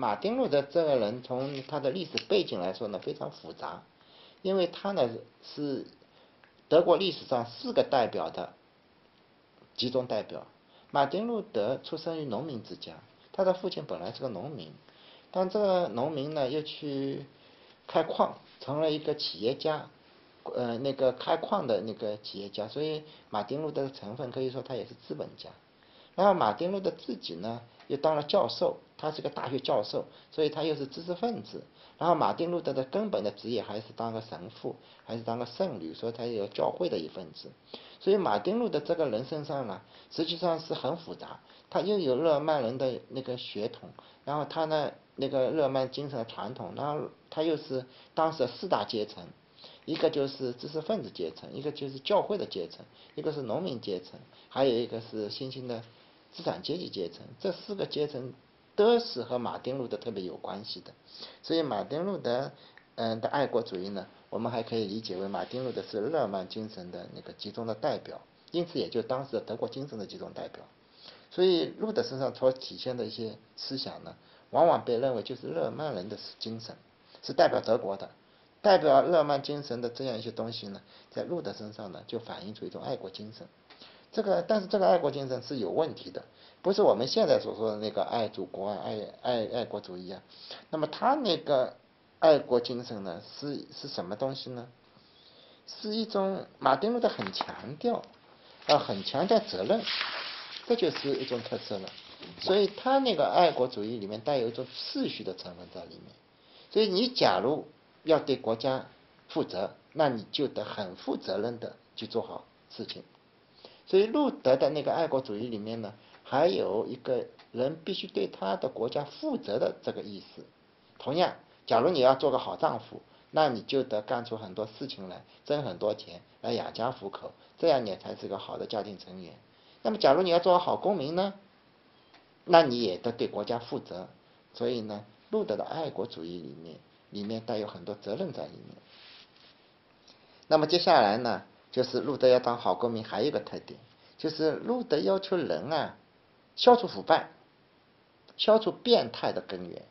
马丁路德这个人从他的历史背景来说呢，非常复杂，因为他呢是德国历史上四个代表的集中代表。马丁路德出生于农民之家，他的父亲本来是个农民，但这个农民呢又去开矿，成了一个企业家，呃，那个开矿的那个企业家，所以马丁路德的成分可以说他也是资本家。然后马丁路德自己呢又当了教授，他是个大学教授，所以他又是知识分子。然后马丁路德的根本的职业还是当个神父，还是当个圣女，所以他有教会的一份子。所以马丁路德这个人身上呢，实际上是很复杂。他又有日耳曼人的那个血统，然后他呢那个日耳曼精神传统，然后他又是当时的四大阶层，一个就是知识分子阶层，一个就是教会的阶层，一个是农民阶层，还有一个是新兴的资产阶级阶层。这四个阶层都是和马丁路德特别有关系的。所以马丁路德嗯的爱国主义呢。我们还可以理解为马丁路德是日耳曼精神的那个集中的代表，因此也就当时的德国精神的集中代表。所以路德身上所体现的一些思想呢，往往被认为就是日耳曼人的精神，是代表德国的，代表日耳曼精神的这样一些东西呢，在路德身上呢就反映出一种爱国精神。这个但是这个爱国精神是有问题的，不是我们现在所说的那个爱祖国啊、爱爱爱国主义啊。那么他那个。爱国精神呢，是是什么东西呢？是一种马丁路德很强调，啊，很强调责任，这就是一种特色了。所以他那个爱国主义里面带有一种秩序的成分在里面。所以你假如要对国家负责，那你就得很负责任的去做好事情。所以路德的那个爱国主义里面呢，还有一个人必须对他的国家负责的这个意思。同样。假如你要做个好丈夫，那你就得干出很多事情来，挣很多钱来养家糊口，这样你才是个好的家庭成员。那么，假如你要做个好公民呢，那你也得对国家负责。所以呢，路德的爱国主义里面，里面带有很多责任在里面。那么接下来呢，就是路德要当好公民，还有一个特点，就是路德要求人啊，消除腐败，消除变态的根源。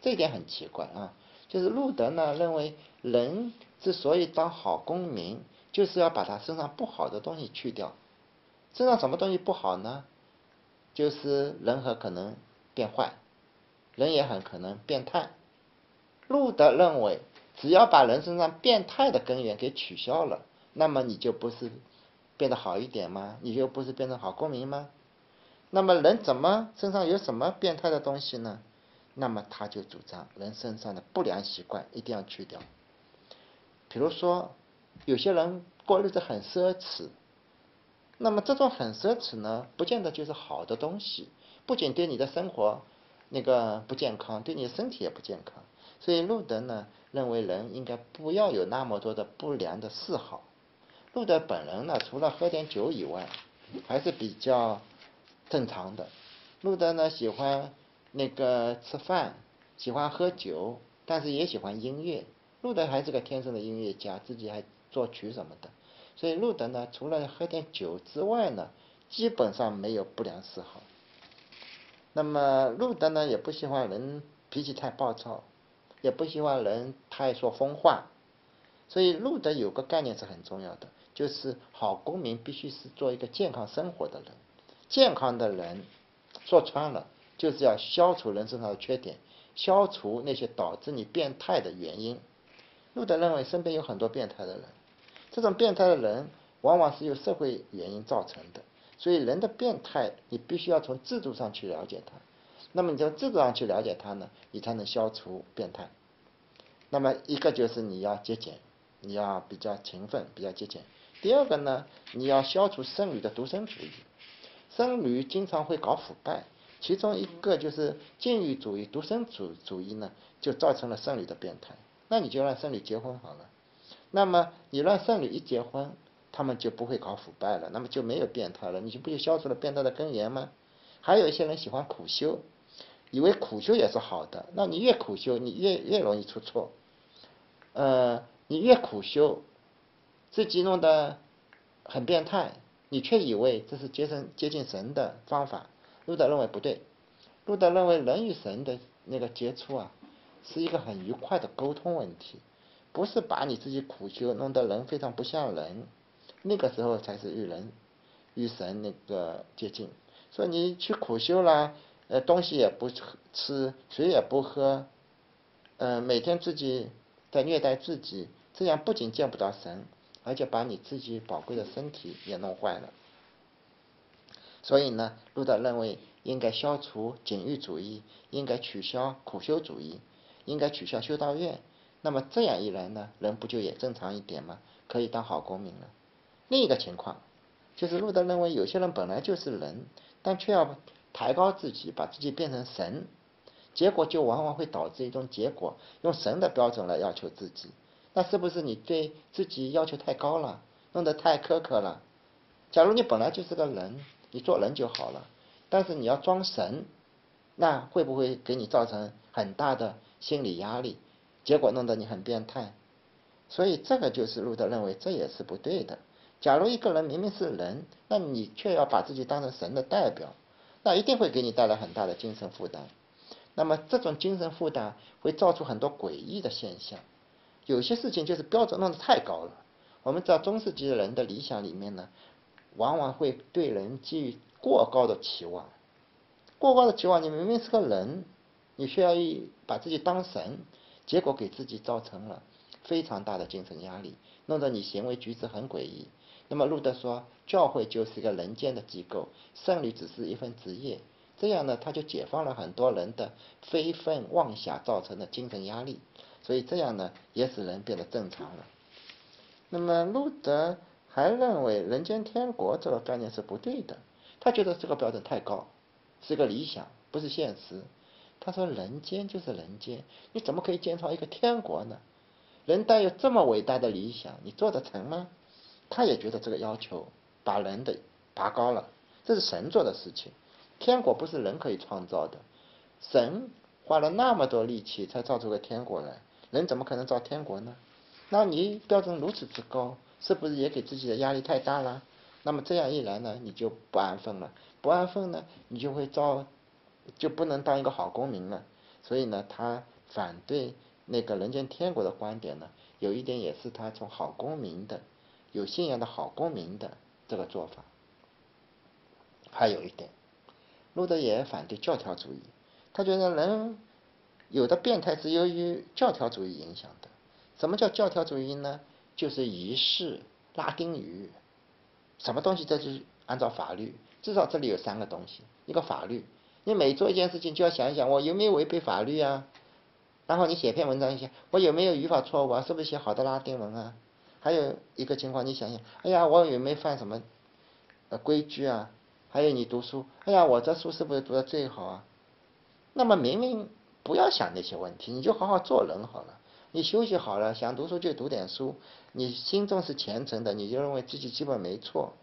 这一点很奇怪啊，就是路德呢认为人之所以当好公民，就是要把他身上不好的东西去掉。身上什么东西不好呢？就是人很可能变坏，人也很可能变态。路德认为，只要把人身上变态的根源给取消了，那么你就不是变得好一点吗？你就不是变成好公民吗？那么人怎么身上有什么变态的东西呢？那么他就主张人身上的不良习惯一定要去掉。比如说，有些人过日子很奢侈，那么这种很奢侈呢，不见得就是好的东西，不仅对你的生活那个不健康，对你身体也不健康。所以路德呢认为人应该不要有那么多的不良的嗜好。路德本人呢，除了喝点酒以外，还是比较正常的。路德呢喜欢。那个吃饭喜欢喝酒，但是也喜欢音乐。路德还是个天生的音乐家，自己还作曲什么的。所以路德呢，除了喝点酒之外呢，基本上没有不良嗜好。那么路德呢，也不喜欢人脾气太暴躁，也不希望人太说疯话。所以路德有个概念是很重要的，就是好公民必须是做一个健康生活的人。健康的人说穿了。就是要消除人身上的缺点，消除那些导致你变态的原因。路德认为身边有很多变态的人，这种变态的人往往是由社会原因造成的。所以人的变态，你必须要从制度上去了解他。那么你从制度上去了解他呢，你才能消除变态。那么一个就是你要节俭，你要比较勤奋，比较节俭。第二个呢，你要消除僧侣的独身主义。僧侣经常会搞腐败。其中一个就是禁欲主义、独身主主义呢，就造成了圣女的变态。那你就让圣女结婚好了。那么你让圣女一结婚，他们就不会搞腐败了，那么就没有变态了。你就不就消除了变态的根源吗？还有一些人喜欢苦修，以为苦修也是好的。那你越苦修，你越越容易出错。呃，你越苦修，自己弄得很变态，你却以为这是接近接近神的方法。路德认为不对，路德认为人与神的那个接触啊，是一个很愉快的沟通问题，不是把你自己苦修弄得人非常不像人，那个时候才是与人与神那个接近。说你去苦修啦，呃，东西也不吃，水也不喝，嗯，每天自己在虐待自己，这样不仅见不到神，而且把你自己宝贵的身体也弄坏了。所以呢，路德认为应该消除禁欲主义，应该取消苦修主义，应该取消修道院。那么这样一来呢，人不就也正常一点吗？可以当好公民了。另一个情况就是路德认为有些人本来就是人，但却要抬高自己，把自己变成神，结果就往往会导致一种结果，用神的标准来要求自己。那是不是你对自己要求太高了，弄得太苛刻了？假如你本来就是个人。你做人就好了，但是你要装神，那会不会给你造成很大的心理压力？结果弄得你很变态。所以这个就是路德认为这也是不对的。假如一个人明明是人，那你却要把自己当成神的代表，那一定会给你带来很大的精神负担。那么这种精神负担会造出很多诡异的现象。有些事情就是标准弄得太高了。我们知道中世纪的人的理想里面呢。往往会对人寄予过高的期望，过高的期望，你明明是个人，你需要一把自己当神，结果给自己造成了非常大的精神压力，弄得你行为举止很诡异。那么路德说，教会就是一个人间的机构，圣女只是一份职业，这样呢，他就解放了很多人的非分妄想造成的精神压力，所以这样呢，也使人变得正常了。那么路德。还认为人间天国这个概念是不对的，他觉得这个标准太高，是个理想，不是现实。他说人间就是人间，你怎么可以建造一个天国呢？人带有这么伟大的理想，你做得成吗？他也觉得这个要求把人的拔高了，这是神做的事情，天国不是人可以创造的。神花了那么多力气才造出个天国来，人怎么可能造天国呢？那你标准如此之高。是不是也给自己的压力太大了？那么这样一来呢，你就不安分了，不安分呢，你就会遭，就不能当一个好公民了。所以呢，他反对那个人间天国的观点呢，有一点也是他从好公民的、有信仰的好公民的这个做法。还有一点，路德也反对教条主义，他觉得人有的变态是由于教条主义影响的。什么叫教条主义呢？就是仪式，拉丁语，什么东西这是按照法律，至少这里有三个东西，一个法律，你每做一件事情就要想一想，我有没有违背法律啊？然后你写篇文章一下，我有没有语法错误啊？是不是写好的拉丁文啊？还有一个情况，你想想，哎呀，我有没有犯什么规矩啊？还有你读书，哎呀，我这书是不是读的最好啊？那么明明不要想那些问题，你就好好做人好了。你休息好了，想读书就读点书。你心中是虔诚的，你就认为自己基本没错。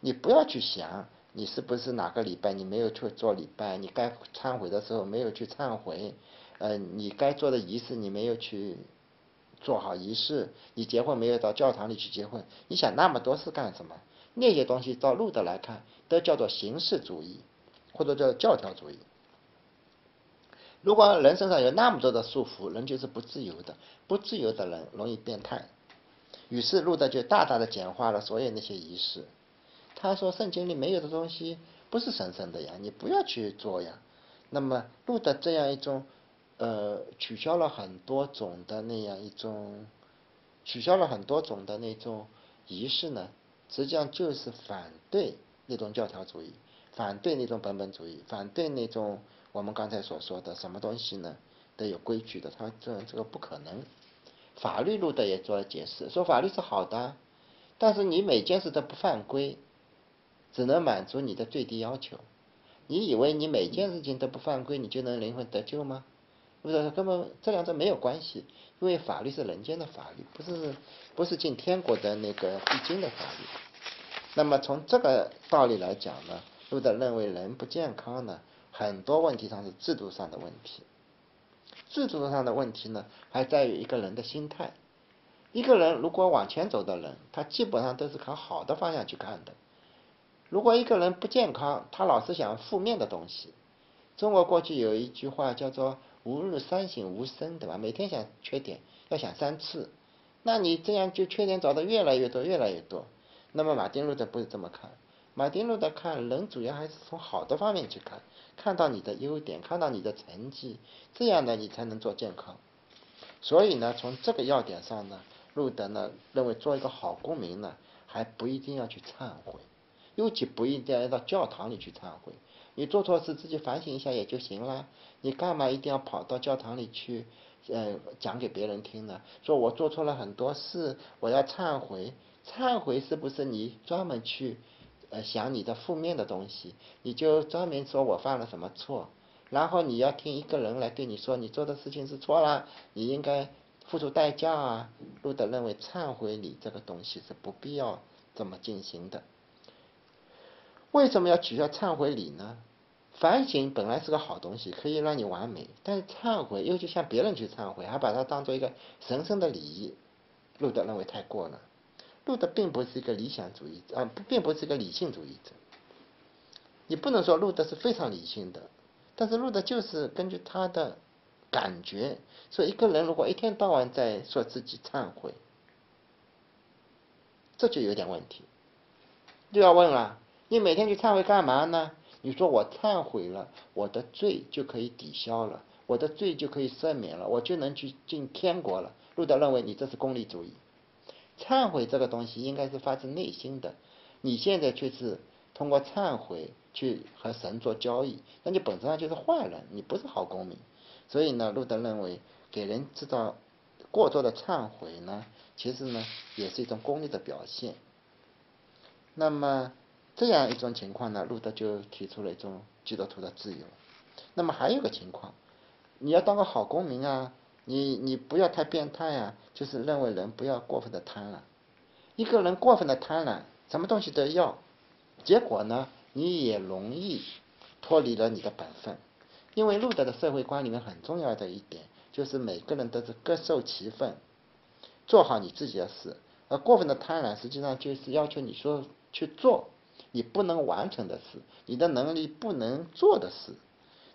你不要去想，你是不是哪个礼拜你没有去做礼拜，你该忏悔的时候没有去忏悔，呃，你该做的仪式你没有去做好仪式，你结婚没有到教堂里去结婚，你想那么多是干什么？那些东西照路德来看，都叫做形式主义，或者叫教条主义。如果人身上有那么多的束缚，人就是不自由的。不自由的人容易变态。于是路德就大大的简化了所有那些仪式。他说：“圣经里没有的东西不是神圣的呀，你不要去做呀。”那么路德这样一种，呃，取消了很多种的那样一种，取消了很多种的那种仪式呢，实际上就是反对那种教条主义，反对那种本本主义，反对那种。我们刚才所说的什么东西呢？都有规矩的，他这这个不可能。法律路德也做了解释，说法律是好的，但是你每件事都不犯规，只能满足你的最低要求。你以为你每件事情都不犯规，你就能灵魂得救吗？不是，根本这两者没有关系，因为法律是人间的法律，不是不是进天国的那个必经的法律。那么从这个道理来讲呢，路德认为人不健康呢。很多问题上是制度上的问题，制度上的问题呢，还在于一个人的心态。一个人如果往前走的人，他基本上都是看好的方向去看的。如果一个人不健康，他老是想负面的东西，中国过去有一句话叫做“吾日三省吾身”，对吧？每天想缺点，要想三次，那你这样就缺点找的越来越多，越来越多。那么马丁路德不是这么看，马丁路德看人主要还是从好的方面去看，看到你的优点，看到你的成绩，这样呢你才能做健康。所以呢，从这个要点上呢，路德呢认为做一个好公民呢，还不一定要去忏悔，尤其不一定要到教堂里去忏悔。你做错事自己反省一下也就行了，你干嘛一定要跑到教堂里去，呃，讲给别人听呢？说我做错了很多事，我要忏悔。忏悔是不是你专门去，呃，想你的负面的东西？你就专门说我犯了什么错，然后你要听一个人来对你说你做的事情是错了，你应该付出代价啊。路德认为忏悔礼这个东西是不必要这么进行的。为什么要取消忏悔礼呢？反省本来是个好东西，可以让你完美，但是忏悔又去向别人去忏悔，还把它当做一个神圣的礼仪，路德认为太过了。路德并不是一个理想主义者啊，并不是一个理性主义者。你不能说路德是非常理性的，但是路德就是根据他的感觉，说一个人如果一天到晚在说自己忏悔，这就有点问题，就要问了。你每天去忏悔干嘛呢？你说我忏悔了，我的罪就可以抵消了，我的罪就可以赦免了，我就能去进天国了。路德认为你这是功利主义。忏悔这个东西应该是发自内心的，你现在却是通过忏悔去和神做交易，那你本质上就是坏人，你不是好公民。所以呢，路德认为给人制造过多的忏悔呢，其实呢也是一种功利的表现。那么。这样一种情况呢，路德就提出了一种基督徒的自由。那么还有个情况，你要当个好公民啊，你你不要太变态啊，就是认为人不要过分的贪婪。一个人过分的贪婪，什么东西都要，结果呢，你也容易脱离了你的本分。因为路德的社会观里面很重要的一点，就是每个人都是各受其分，做好你自己的事。而过分的贪婪，实际上就是要求你说去做。你不能完成的事，你的能力不能做的事，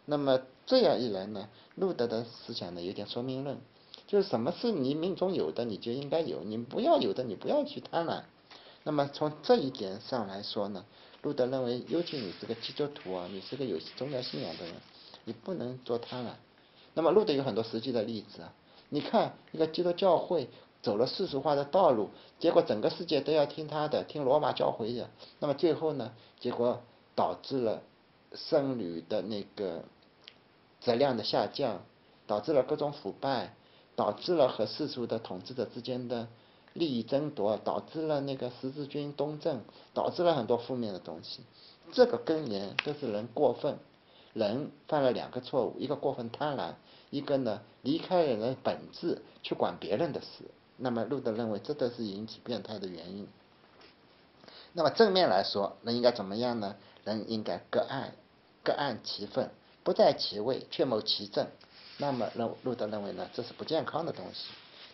那么这样一来呢，路德的思想呢有点说明论，就是什么是你命中有的，你就应该有，你不要有的，你不要去贪婪。那么从这一点上来说呢，路德认为，尤其你是个基督徒啊，你是个有宗教信仰的人，你不能做贪婪。那么路德有很多实际的例子啊，你看一个基督教会。走了世俗化的道路，结果整个世界都要听他的，听罗马教会的。那么最后呢？结果导致了僧侣的那个质量的下降，导致了各种腐败，导致了和世俗的统治者之间的利益争夺，导致了那个十字军东征，导致了很多负面的东西。这个根源都是人过分，人犯了两个错误：一个过分贪婪，一个呢离开了人本质去管别人的事。那么路德认为这都是引起变态的原因。那么正面来说，那应该怎么样呢？人应该各按各按其分，不在其位，却谋其政。那么路路德认为呢，这是不健康的东西。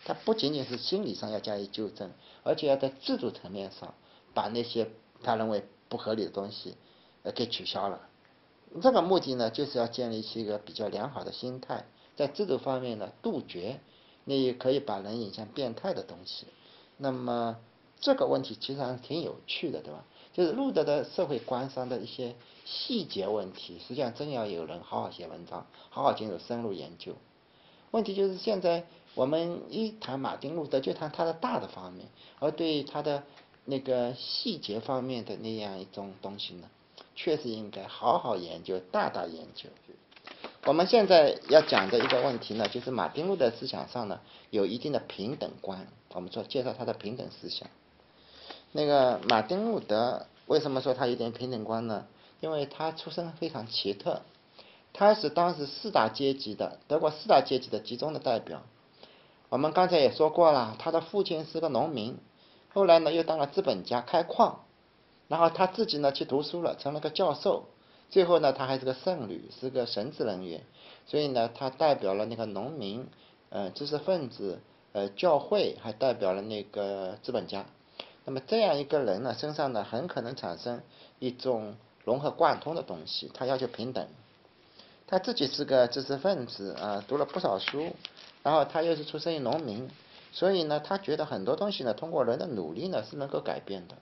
他不仅仅是心理上要加以纠正，而且要在制度层面上把那些他认为不合理的东西呃给取消了。这个目的呢，就是要建立起一个比较良好的心态，在制度方面呢，杜绝。你也可以把人引向变态的东西，那么这个问题其实还是挺有趣的，对吧？就是路德的社会观上的一些细节问题，实际上真要有人好好写文章，好好进入深入研究。问题就是现在我们一谈马丁路德，就谈他的大的方面，而对他的那个细节方面的那样一种东西呢，确实应该好好研究，大大研究。我们现在要讲的一个问题呢，就是马丁路德思想上呢有一定的平等观。我们说介绍他的平等思想。那个马丁路德为什么说他有点平等观呢？因为他出身非常奇特，他是当时四大阶级的德国四大阶级的集中的代表。我们刚才也说过了，他的父亲是个农民，后来呢又当了资本家开矿，然后他自己呢去读书了，成了个教授。最后呢，他还是个圣女，是个神职人员，所以呢，他代表了那个农民，呃，知识分子，呃，教会，还代表了那个资本家。那么这样一个人呢，身上呢，很可能产生一种融合贯通的东西。他要求平等，他自己是个知识分子啊，读了不少书，然后他又是出生于农民，所以呢，他觉得很多东西呢，通过人的努力呢是能够改变的。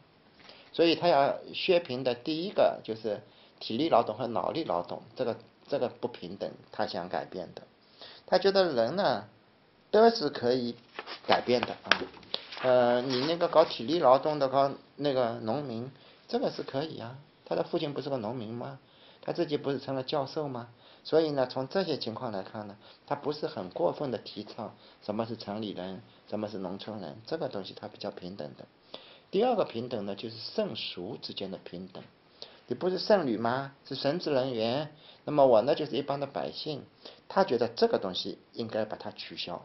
所以他要削平的第一个就是体力劳动和脑力劳动这个这个不平等，他想改变的。他觉得人呢都是可以改变的啊，呃，你那个搞体力劳动的搞那个农民，这个是可以啊。他的父亲不是个农民吗？他自己不是成了教授吗？所以呢，从这些情况来看呢，他不是很过分的提倡什么是城里人，什么是农村人，这个东西他比较平等的。第二个平等呢，就是圣俗之间的平等。你不是圣女吗？是神职人员，那么我呢就是一般的百姓。他觉得这个东西应该把它取消。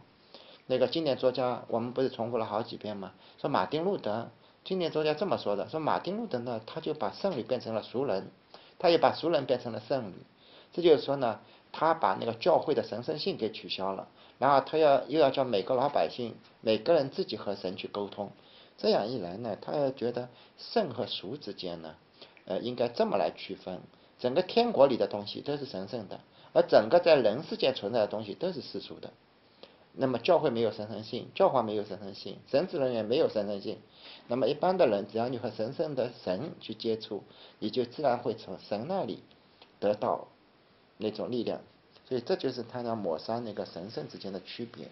那个经典作家，我们不是重复了好几遍吗？说马丁路德，经典作家这么说的：说马丁路德呢，他就把圣女变成了俗人，他也把俗人变成了圣女。这就是说呢，他把那个教会的神圣性给取消了，然后他要又要叫每个老百姓每个人自己和神去沟通。这样一来呢，他要觉得圣和俗之间呢，呃，应该这么来区分：整个天国里的东西都是神圣的。而整个在人世间存在的东西都是世俗的，那么教会没有神圣性，教皇没有神圣性，神职人员没有神圣性，那么一般的人只要你和神圣的神去接触，你就自然会从神那里得到那种力量，所以这就是他要抹杀那个神圣之间的区别。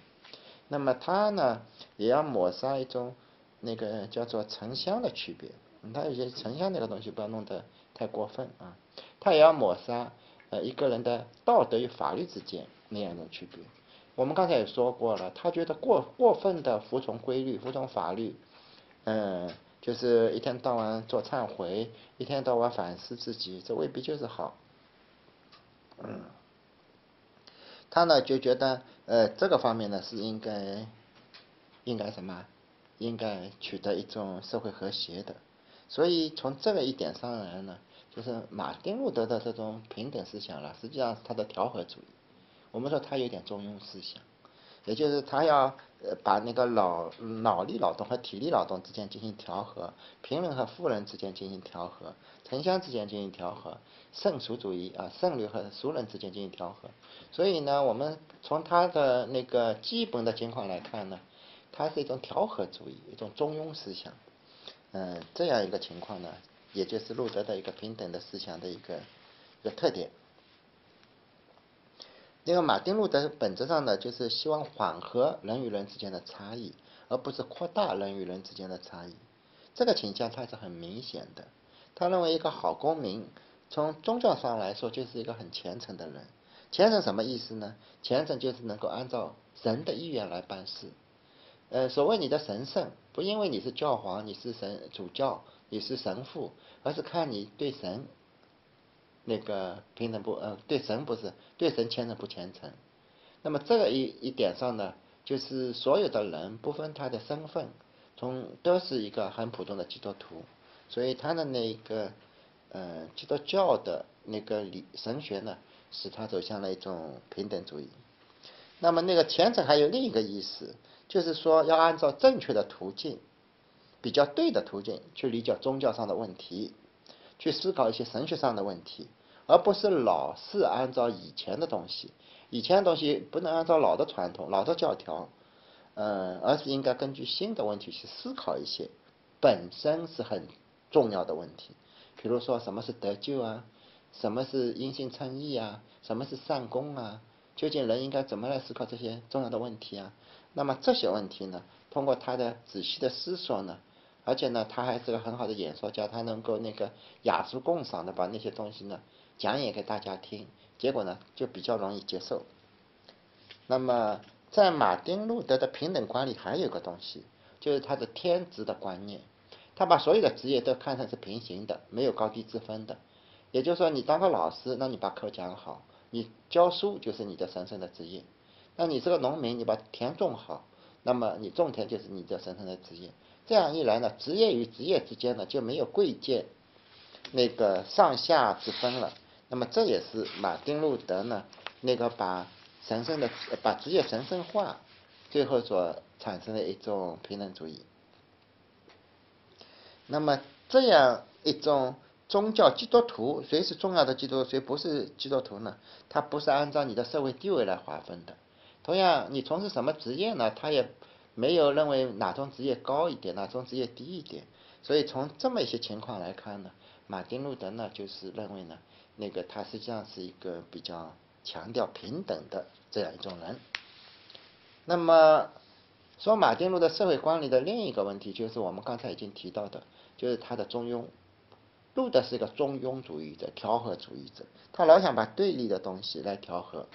那么他呢，也要抹杀一种那个叫做城乡的区别，他有些城乡那个东西不要弄得太过分啊，他也要抹杀。呃，一个人的道德与法律之间那样的区别，我们刚才也说过了，他觉得过过分的服从规律、服从法律，嗯，就是一天到晚做忏悔，一天到晚反思自己，这未必就是好。嗯，他呢就觉得，呃，这个方面呢是应该，应该什么？应该取得一种社会和谐的，所以从这个一点上来呢。就是马丁路德的这种平等思想了，实际上是他的调和主义。我们说他有点中庸思想，也就是他要呃把那个脑脑力劳动和体力劳动之间进行调和，贫人和富人之间进行调和，城乡之间进行调和，圣俗主义啊圣女和俗人之间进行调和。所以呢，我们从他的那个基本的情况来看呢，他是一种调和主义，一种中庸思想。嗯，这样一个情况呢。也就是路德的一个平等的思想的一个一个特点。那个马丁路德本质上呢，就是希望缓和人与人之间的差异，而不是扩大人与人之间的差异。这个倾向他是很明显的。他认为一个好公民，从宗教上来说就是一个很虔诚的人。虔诚什么意思呢？虔诚就是能够按照神的意愿来办事。呃，所谓你的神圣，不因为你是教皇，你是神主教。你是神父，而是看你对神那个平等不呃对神不是对神虔诚不虔诚。那么这个一一点上呢，就是所有的人不分他的身份，从都是一个很普通的基督徒，所以他的那个呃基督教的那个理神学呢，使他走向了一种平等主义。那么那个虔诚还有另一个意思，就是说要按照正确的途径。比较对的途径去理解宗教上的问题，去思考一些神学上的问题，而不是老是按照以前的东西。以前的东西不能按照老的传统、老的教条，嗯，而是应该根据新的问题去思考一些本身是很重要的问题。比如说，什么是得救啊？什么是因信称义啊？什么是善功啊？究竟人应该怎么来思考这些重要的问题啊？那么这些问题呢，通过他的仔细的思索呢？而且呢，他还是个很好的演说家，他能够那个雅俗共赏的把那些东西呢讲演给大家听，结果呢就比较容易接受。那么在马丁路德的平等观里还有个东西，就是他的天职的观念，他把所有的职业都看成是平行的，没有高低之分的。也就是说，你当个老师，那你把课讲好，你教书就是你的神圣的职业；那你是个农民，你把田种好，那么你种田就是你的神圣的职业。这样一来呢，职业与职业之间呢就没有贵贱那个上下之分了。那么这也是马丁路德呢那个把神圣的把职业神圣化，最后所产生的一种平等主义。那么这样一种宗教基督徒谁是重要的基督徒，谁不是基督徒呢？他不是按照你的社会地位来划分的。同样，你从事什么职业呢？他也没有认为哪种职业高一点，哪种职业低一点。所以从这么一些情况来看呢，马丁路德呢就是认为呢，那个他实际上是一个比较强调平等的这样一种人。那么说马丁路的社会观里的另一个问题，就是我们刚才已经提到的，就是他的中庸。路德是一个中庸主义者、调和主义者，他老想把对立的东西来调和。